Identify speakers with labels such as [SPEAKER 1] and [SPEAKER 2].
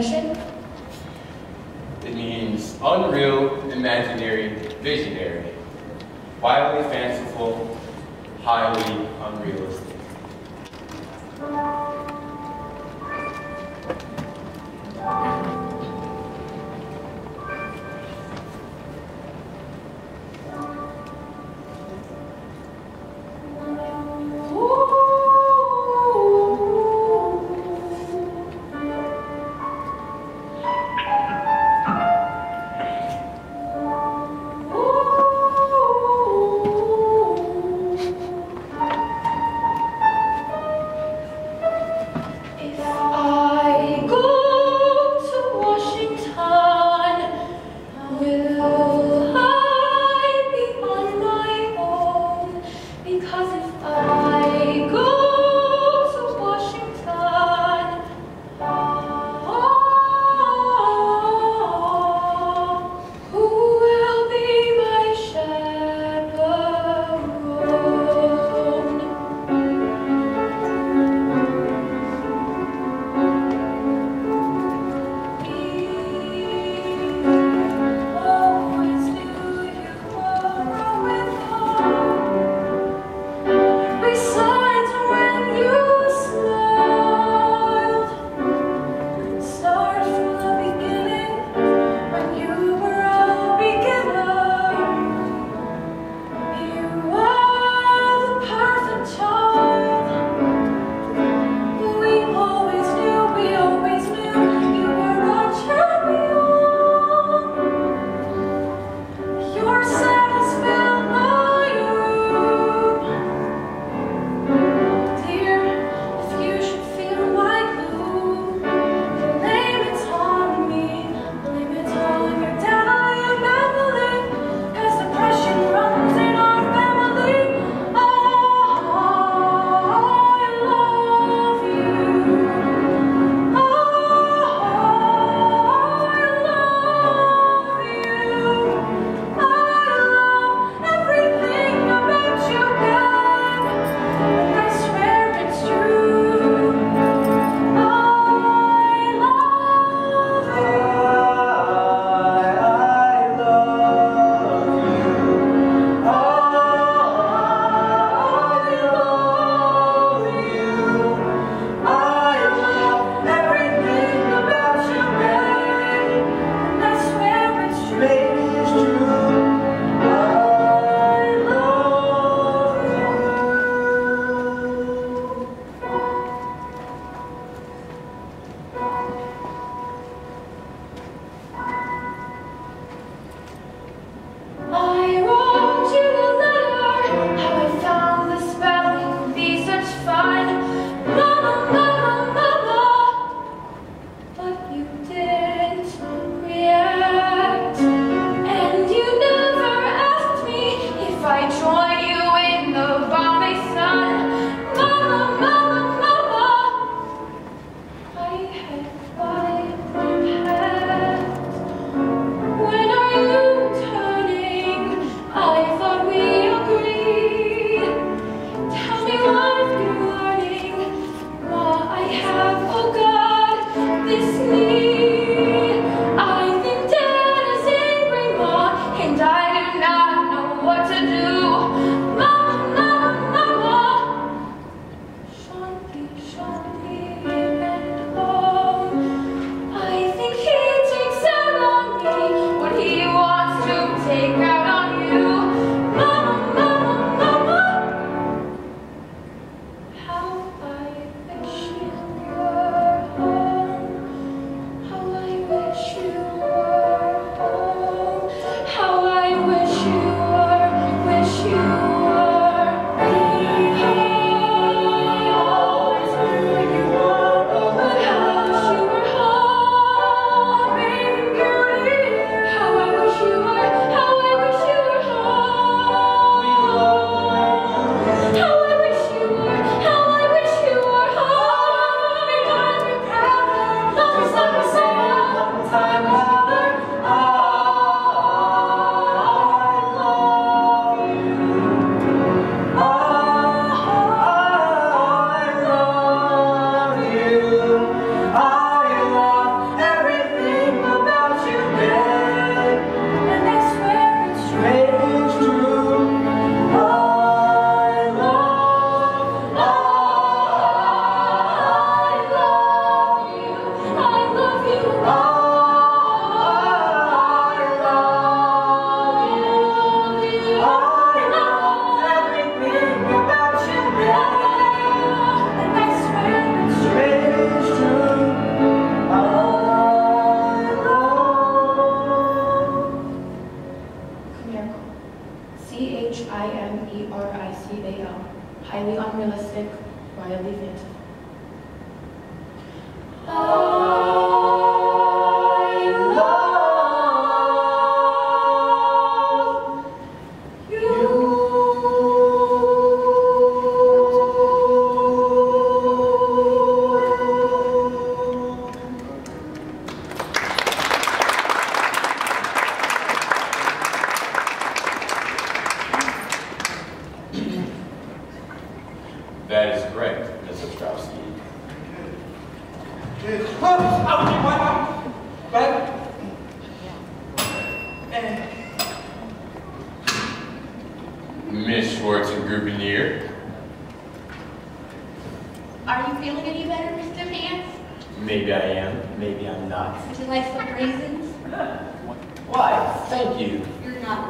[SPEAKER 1] definition?
[SPEAKER 2] It means unreal, imaginary, visionary, wildly fanciful, highly unrealistic. That is correct, Ms. Ostrovsky. Miss SchwartzandGrubenierre,
[SPEAKER 3] Are you feeling any better, Mr. Vance?
[SPEAKER 2] maybe I am, maybe I'm not.
[SPEAKER 3] Would you like some raisins?
[SPEAKER 2] Why, thank you.
[SPEAKER 3] You're not